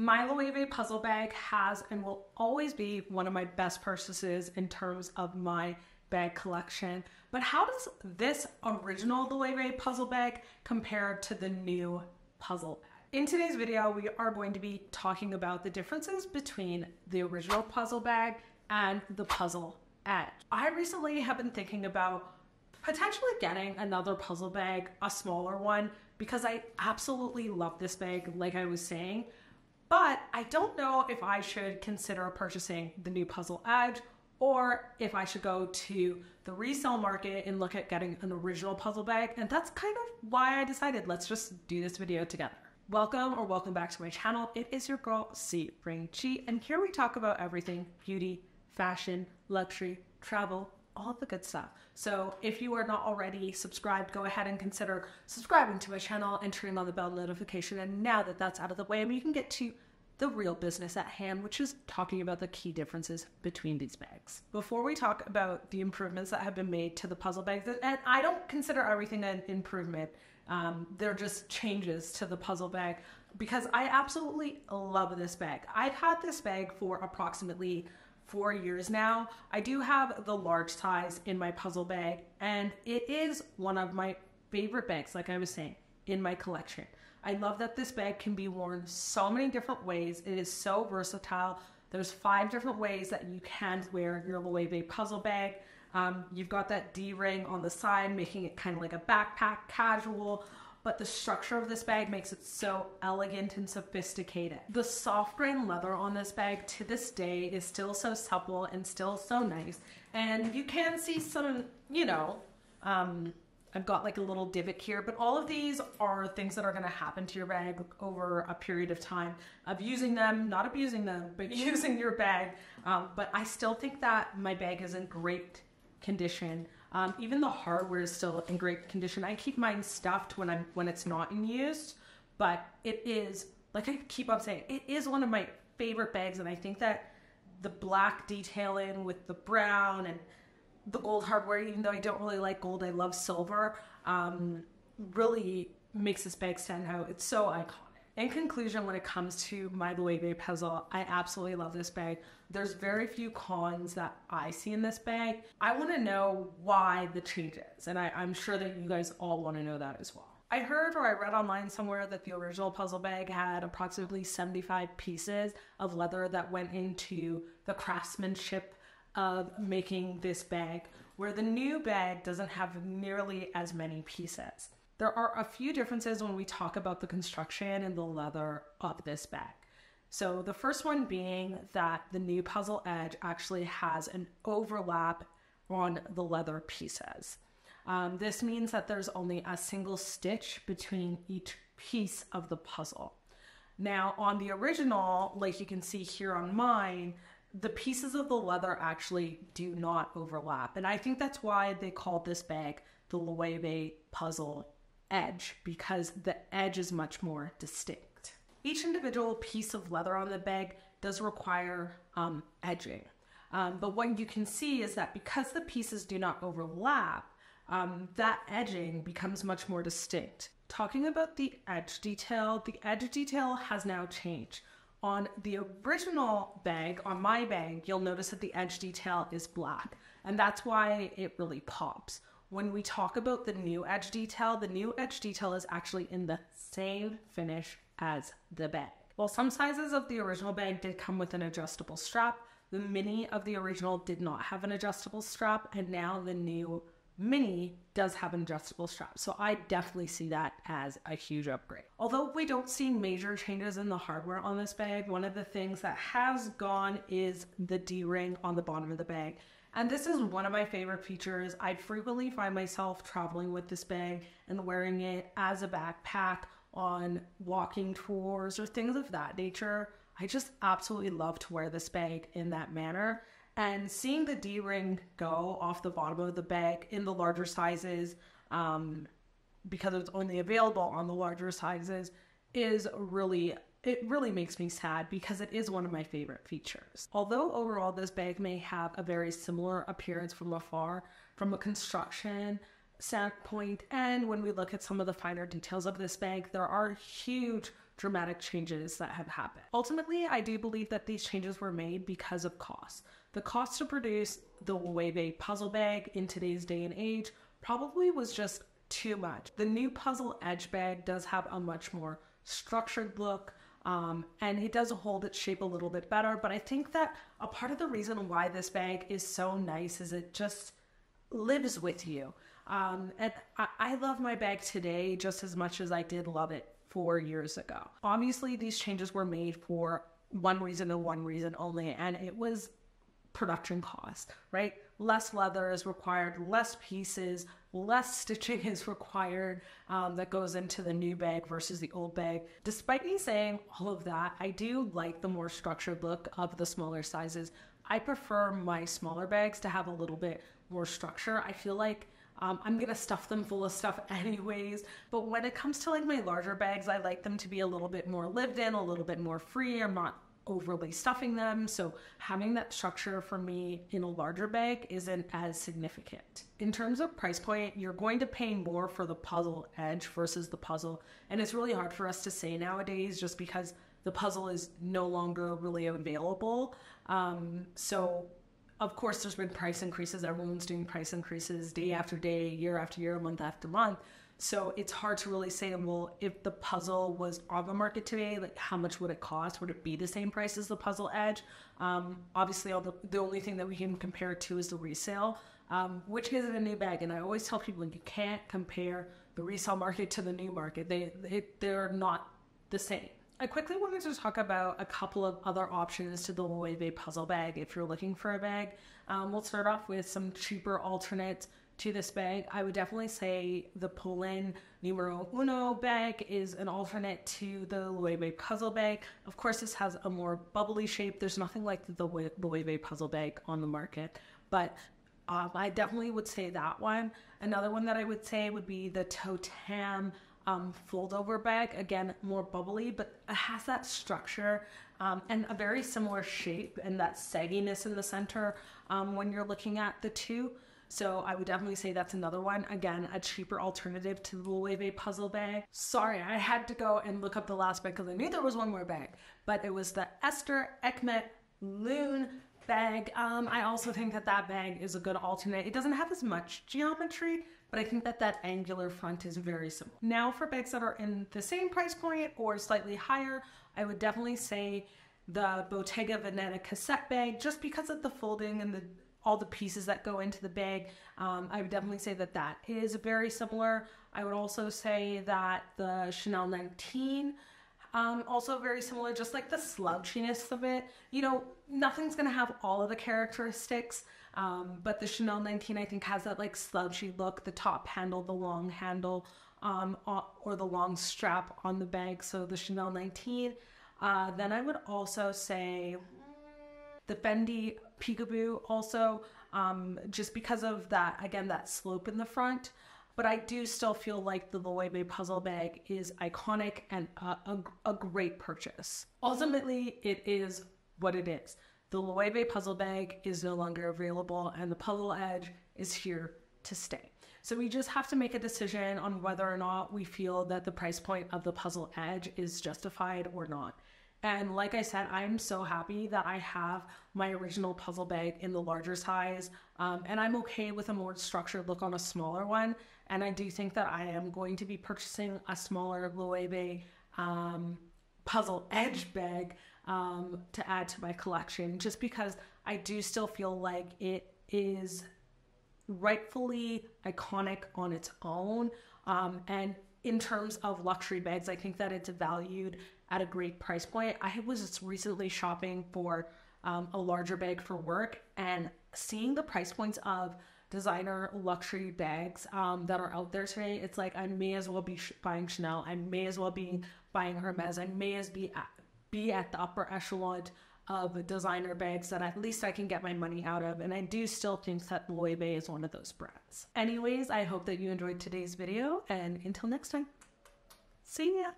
My Loewe puzzle bag has and will always be one of my best purchases in terms of my bag collection. But how does this original Loewe puzzle bag compare to the new puzzle bag? In today's video, we are going to be talking about the differences between the original puzzle bag and the puzzle edge. I recently have been thinking about potentially getting another puzzle bag, a smaller one, because I absolutely love this bag, like I was saying. But I don't know if I should consider purchasing the new Puzzle Edge or if I should go to the resale market and look at getting an original puzzle bag. And that's kind of why I decided let's just do this video together. Welcome or welcome back to my channel. It is your girl C Ring Chi, and here we talk about everything beauty, fashion, luxury, travel, all the good stuff. So if you are not already subscribed, go ahead and consider subscribing to my channel and turning on the bell notification. And now that that's out of the way, we can get to the real business at hand, which is talking about the key differences between these bags. Before we talk about the improvements that have been made to the puzzle bags, and I don't consider everything an improvement, um, they're just changes to the puzzle bag because I absolutely love this bag. I've had this bag for approximately four years now. I do have the large size in my puzzle bag, and it is one of my favorite bags, like I was saying, in my collection. I love that this bag can be worn so many different ways. It is so versatile. There's five different ways that you can wear your Loewe puzzle bag. Um, you've got that D-ring on the side, making it kind of like a backpack casual but the structure of this bag makes it so elegant and sophisticated. The soft grain leather on this bag to this day is still so supple and still so nice. And you can see some, you know, um, I've got like a little divot here, but all of these are things that are to happen to your bag over a period of time of using them, not abusing them, but using your bag. Um, but I still think that my bag is in great condition. Um, even the hardware is still in great condition. I keep mine stuffed when I'm when it's not in use, but it is like I keep on saying, it is one of my favorite bags, and I think that the black detailing with the brown and the gold hardware, even though I don't really like gold, I love silver, um, really makes this bag stand out. It's so iconic. In conclusion, when it comes to my Loewe puzzle, I absolutely love this bag. There's very few cons that I see in this bag. I want to know why the changes, and I, I'm sure that you guys all want to know that as well. I heard or I read online somewhere that the original puzzle bag had approximately 75 pieces of leather that went into the craftsmanship of making this bag, where the new bag doesn't have nearly as many pieces. There are a few differences when we talk about the construction and the leather of this bag. So the first one being that the new puzzle edge actually has an overlap on the leather pieces. Um, this means that there's only a single stitch between each piece of the puzzle. Now on the original, like you can see here on mine, the pieces of the leather actually do not overlap. And I think that's why they called this bag the Loewe puzzle edge because the edge is much more distinct. Each individual piece of leather on the bag does require um, edging. Um, but what you can see is that because the pieces do not overlap, um, that edging becomes much more distinct. Talking about the edge detail, the edge detail has now changed. On the original bag, on my bag, you'll notice that the edge detail is black, and that's why it really pops when we talk about the new edge detail, the new edge detail is actually in the same finish as the bag. While some sizes of the original bag did come with an adjustable strap, the mini of the original did not have an adjustable strap, and now the new mini does have an adjustable strap. So I definitely see that as a huge upgrade. Although we don't see major changes in the hardware on this bag, one of the things that has gone is the D-ring on the bottom of the bag. And this is one of my favorite features. I frequently find myself traveling with this bag and wearing it as a backpack on walking tours or things of that nature. I just absolutely love to wear this bag in that manner. And seeing the D ring go off the bottom of the bag in the larger sizes, um, because it's only available on the larger sizes, is really it really makes me sad because it is one of my favorite features. Although overall this bag may have a very similar appearance from afar, from a construction standpoint, and when we look at some of the finer details of this bag, there are huge dramatic changes that have happened. Ultimately, I do believe that these changes were made because of cost. The cost to produce the Loewe puzzle bag in today's day and age probably was just too much. The new puzzle edge bag does have a much more structured look. Um, and it does hold its shape a little bit better, but I think that a part of the reason why this bag is so nice is it just lives with you. Um, and I, I love my bag today just as much as I did love it four years ago. Obviously, these changes were made for one reason and one reason only, and it was production cost, right? Less leather is required, less pieces, less stitching is required um, that goes into the new bag versus the old bag. Despite me saying all of that, I do like the more structured look of the smaller sizes. I prefer my smaller bags to have a little bit more structure. I feel like um, I'm gonna stuff them full of stuff anyways. But when it comes to like my larger bags, I like them to be a little bit more lived in, a little bit more free. I'm not overly stuffing them. So having that structure for me in a larger bag isn't as significant. In terms of price point, you're going to pay more for the puzzle edge versus the puzzle. And it's really hard for us to say nowadays just because the puzzle is no longer really available. Um, so of course there's been price increases. Everyone's doing price increases day after day, year after year, month after month. So it's hard to really say, well, if the puzzle was on the market today, like how much would it cost? Would it be the same price as the puzzle edge? Um, obviously, the, the only thing that we can compare it to is the resale, um, which is a new bag. And I always tell people you can't compare the resale market to the new market. They, they they're not the same. I quickly wanted to talk about a couple of other options to the Loewe puzzle bag if you're looking for a bag. Um, we'll start off with some cheaper alternates to this bag. I would definitely say the Polène Numero Uno bag is an alternate to the Loewe puzzle bag. Of course, this has a more bubbly shape. There's nothing like the Loewe puzzle bag on the market, but um, I definitely would say that one. Another one that I would say would be the Toteme um, bag. Again, more bubbly, but it has that structure um, and a very similar shape and that sagginess in the center um, when you're looking at the two. So I would definitely say that's another one. Again, a cheaper alternative to the Loewe puzzle bag. Sorry, I had to go and look up the last bag because I knew there was one more bag, but it was the Ester Ekme Lune bag. Um, I also think that that bag is a good alternate. It doesn't have as much geometry, but I think that that angular front is very similar. Now for bags that are in the same price point or slightly higher, I would definitely say the Bottega Veneta cassette bag just because of the folding and the all the pieces that go into the bag. Um, I would definitely say that that is very similar. I would also say that the Chanel 19 um, also very similar, just like the slouchiness of it. You know, nothing's gonna have all of the characteristics, um, but the Chanel 19 I think has that like slouchy look, the top handle, the long handle, um, or the long strap on the bag. So the Chanel 19. Uh, then I would also say the Fendi Peekaboo also, um, just because of that, again, that slope in the front. But I do still feel like the Loewe puzzle bag is iconic and a, a, a great purchase. Ultimately, it is what it is. The Loewe puzzle bag is no longer available, and the Puzzle Edge is here to stay. So we just have to make a decision on whether or not we feel that the price point of the Puzzle Edge is justified or not. And like I said, I'm so happy that I have my original puzzle bag in the larger size. Um, and I'm okay with a more structured look on a smaller one. And I do think that I am going to be purchasing a smaller Loewe um, puzzle edge bag um, to add to my collection just because I do still feel like it is rightfully iconic on its own. Um, and in terms of luxury bags, I think that it's valued at a great price point. I was recently shopping for um, a larger bag for work and seeing the price points of designer luxury bags um, that are out there today. It's like I may as well be sh- buying Chanel. I may as well be buying Hermes. I may as be at, be at the upper echelon of designer bags that at least I can get my money out of. And I do still think that Loewe is one of those brands. Anyways, I hope that you enjoyed today's video and until next time, see ya.